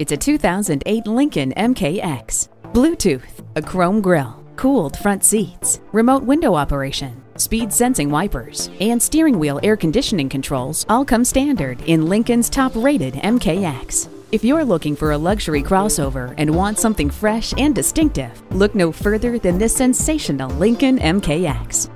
It's a 2008 Lincoln MKX. Bluetooth, a chrome grille, cooled front seats, remote window operation, speed sensing wipers, and steering wheel air conditioning controls all come standard in Lincoln's top rated MKX. If you're looking for a luxury crossover and want something fresh and distinctive, look no further than this sensational Lincoln MKX.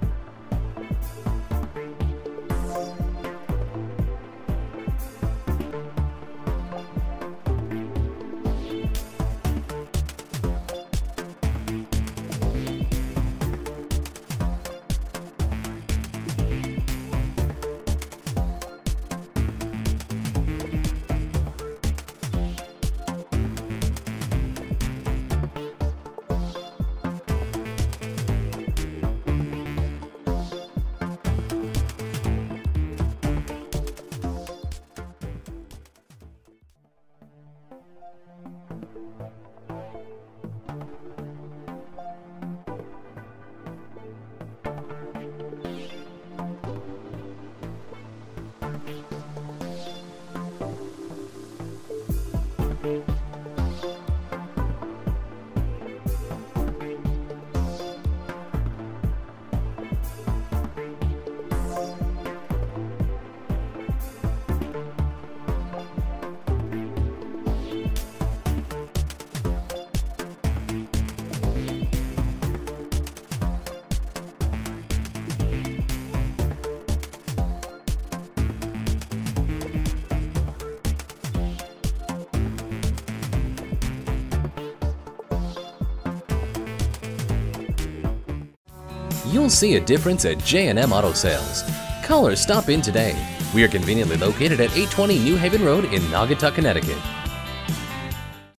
You'll see a difference at J&M Auto Sales. Call or stop in today. We are conveniently located at 820 New Haven Road in Naugatuck, Connecticut.